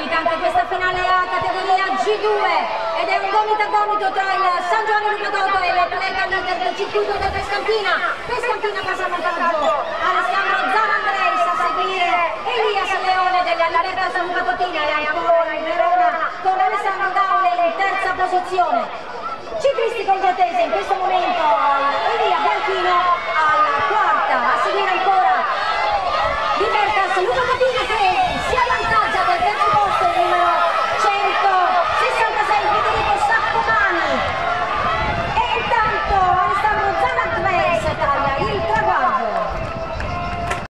finita questa finale a categoria G2 ed è un gomito a gomito tra il San Giovanni di Padotto e l'atleta leader del circuito del Pescampina. Pescampina passa a vantaggio. Alessandro Zanandres a seguire Elias Leone dell'Alaretta San Luca Cottina e ancora in Verona con Alessandro Gaule in terza posizione. Ciclisti colgatese in questo momento Elia Bianchino alla quarta, a seguire ancora Libertas Luca Cottina